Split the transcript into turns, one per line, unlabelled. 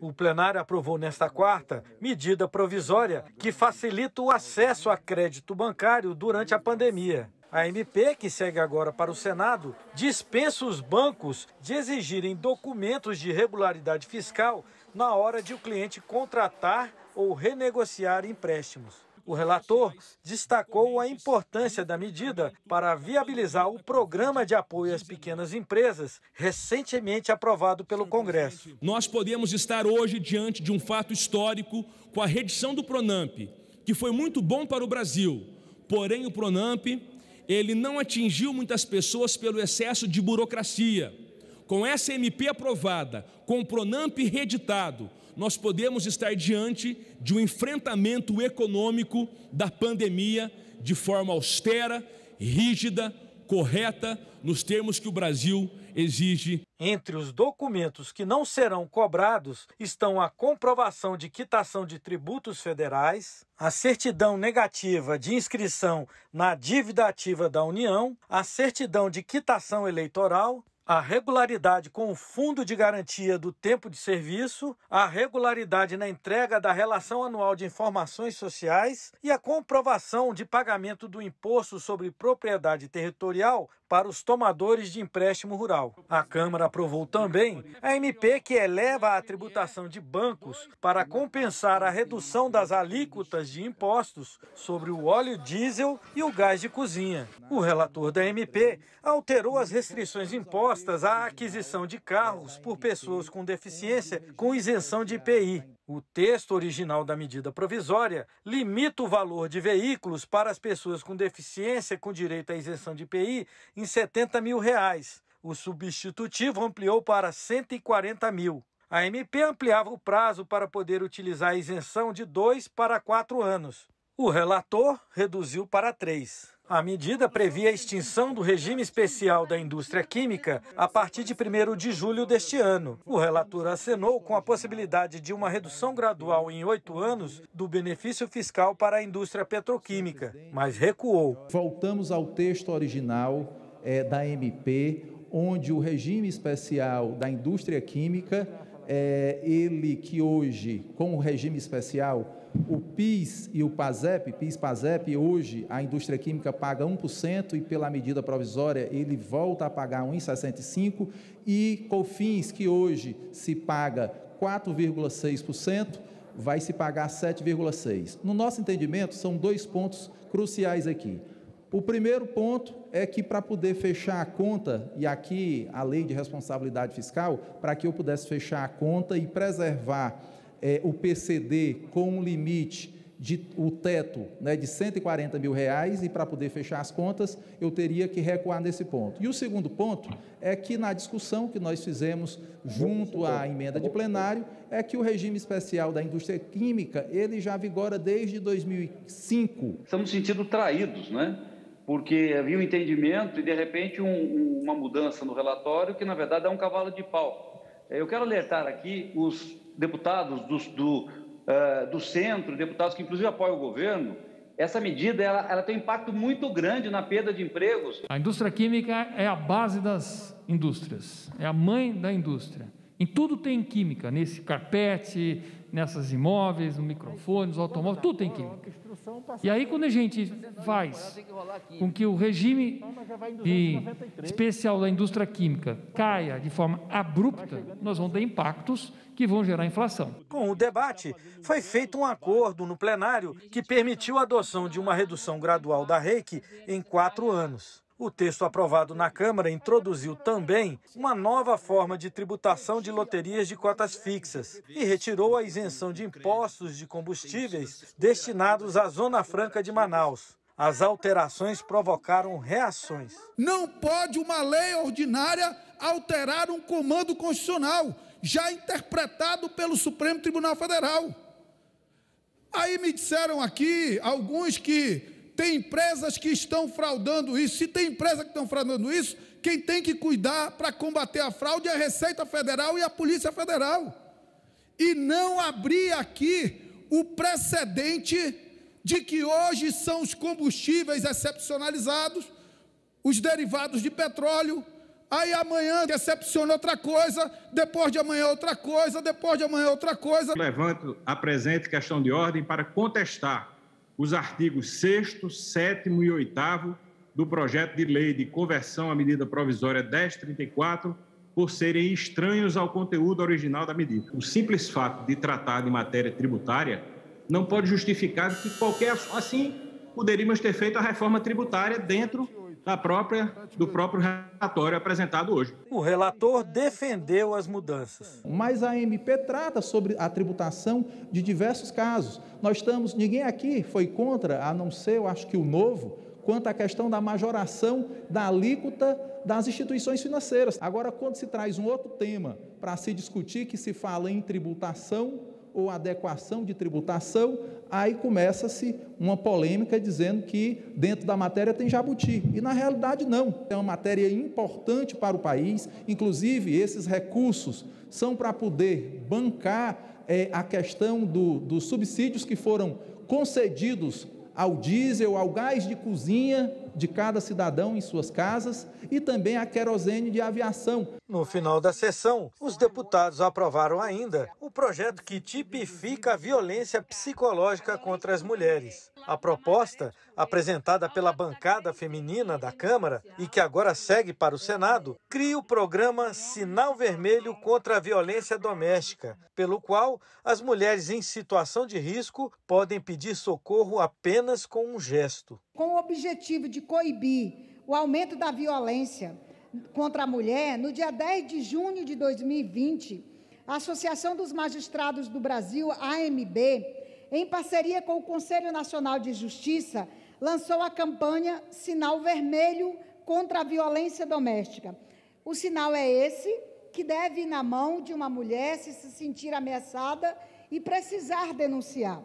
O plenário aprovou nesta quarta medida provisória que facilita o acesso a crédito bancário durante a pandemia. A MP, que segue agora para o Senado, dispensa os bancos de exigirem documentos de regularidade fiscal na hora de o cliente contratar ou renegociar empréstimos. O relator destacou a importância da medida para viabilizar o programa de apoio às pequenas empresas, recentemente aprovado pelo Congresso.
Nós podemos estar hoje diante de um fato histórico com a redição do Pronamp, que foi muito bom para o Brasil. Porém, o Pronamp ele não atingiu muitas pessoas pelo excesso de burocracia. Com essa MP aprovada, com o Pronamp reeditado, nós podemos estar diante de um enfrentamento econômico da pandemia de forma austera, rígida, correta, nos termos que o Brasil exige.
Entre os documentos que não serão cobrados estão a comprovação de quitação de tributos federais, a certidão negativa de inscrição na dívida ativa da União, a certidão de quitação eleitoral a regularidade com o fundo de garantia do tempo de serviço, a regularidade na entrega da relação anual de informações sociais e a comprovação de pagamento do imposto sobre propriedade territorial para os tomadores de empréstimo rural. A Câmara aprovou também a MP que eleva a tributação de bancos para compensar a redução das alíquotas de impostos sobre o óleo diesel e o gás de cozinha. O relator da MP alterou as restrições impostas à aquisição de carros por pessoas com deficiência com isenção de IPI. O texto original da medida provisória limita o valor de veículos para as pessoas com deficiência com direito à isenção de IPI em 70 mil reais. O substitutivo ampliou para 140 mil. A MP ampliava o prazo para poder utilizar a isenção de dois para quatro anos. O relator reduziu para três. A medida previa a extinção do regime especial da indústria química a partir de 1 de julho deste ano. O relator acenou com a possibilidade de uma redução gradual em oito anos do benefício fiscal para a indústria petroquímica, mas recuou.
Voltamos ao texto original é, da MP, onde o regime especial da indústria química, é, ele que hoje, com o regime especial, o PIS e o PASEP, PIS PASEP, hoje a indústria química paga 1% e pela medida provisória ele volta a pagar 1,65% e COFINS, que hoje se paga 4,6%, vai se pagar 7,6%. No nosso entendimento, são dois pontos cruciais aqui. O primeiro ponto é que para poder fechar a conta, e aqui a lei de responsabilidade fiscal, para que eu pudesse fechar a conta e preservar é, o PCD com um limite de o teto né, de 140 mil reais e para poder fechar as contas eu teria que recuar nesse ponto. E o segundo ponto é que na discussão que nós fizemos junto à emenda de plenário é que o regime especial da indústria química ele já vigora desde 2005.
Estamos sentindo traídos, né? Porque havia um entendimento e de repente um, uma mudança no relatório que na verdade é um cavalo de pau. Eu quero alertar aqui os deputados do, uh, do centro, deputados que inclusive apoiam o governo, essa medida ela, ela tem um impacto muito grande na perda de empregos.
A indústria química é a base das indústrias, é a mãe da indústria. Em tudo tem química, nesse carpete, nessas imóveis, no microfone, nos automóveis, tudo tem química. E aí, quando a gente faz com que o regime de especial da indústria química caia de forma abrupta, nós vamos ter impactos que vão gerar inflação.
Com o debate, foi feito um acordo no plenário que permitiu a adoção de uma redução gradual da REIC em quatro anos. O texto aprovado na Câmara introduziu também uma nova forma de tributação de loterias de cotas fixas e retirou a isenção de impostos de combustíveis destinados à Zona Franca de Manaus. As alterações provocaram reações.
Não pode uma lei ordinária alterar um comando constitucional já interpretado pelo Supremo Tribunal Federal. Aí me disseram aqui alguns que tem empresas que estão fraudando isso. Se tem empresa que estão fraudando isso, quem tem que cuidar para combater a fraude é a Receita Federal e a Polícia Federal. E não abrir aqui o precedente de que hoje são os combustíveis excepcionalizados, os derivados de petróleo, Aí amanhã recepciona outra coisa, depois de amanhã outra coisa, depois de amanhã outra coisa.
Levanto a presente questão de ordem para contestar os artigos 6 7 e 8 do projeto de lei de conversão à medida provisória 1034 por serem estranhos ao conteúdo original da medida. O simples fato de tratar de matéria tributária não pode justificar que qualquer assim poderíamos ter feito a reforma tributária dentro da própria do próprio relatório apresentado hoje.
O relator defendeu as mudanças.
Mas a MP trata sobre a tributação de diversos casos. Nós estamos, ninguém aqui foi contra, a não ser, eu acho que o novo, quanto à questão da majoração da alíquota das instituições financeiras. Agora, quando se traz um outro tema para se discutir, que se fala em tributação ou adequação de tributação, aí começa-se uma polêmica dizendo que dentro da matéria tem jabuti. E na realidade não. É uma matéria importante para o país, inclusive esses recursos são para poder bancar é, a questão do, dos subsídios que foram concedidos ao diesel, ao gás de cozinha de cada cidadão em suas casas e também a querosene de aviação.
No final da sessão, os deputados aprovaram ainda o projeto que tipifica a violência psicológica contra as mulheres. A proposta, apresentada pela bancada feminina da Câmara e que agora segue para o Senado, cria o programa Sinal Vermelho contra a Violência Doméstica, pelo qual as mulheres em situação de risco podem pedir socorro apenas com um gesto.
Com o objetivo de coibir o aumento da violência contra a mulher, no dia 10 de junho de 2020, a Associação dos Magistrados do Brasil, AMB, em parceria com o Conselho Nacional de Justiça, lançou a campanha Sinal Vermelho contra a Violência Doméstica. O sinal é esse, que deve ir na mão de uma mulher se se sentir ameaçada e precisar denunciar.